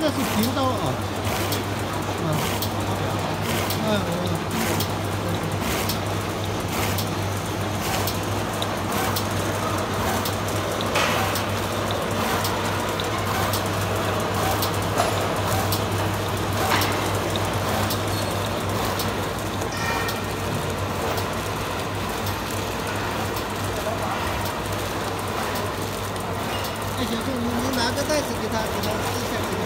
这是平刀啊。哎，小宋，你你拿个袋子给他，给他试一下。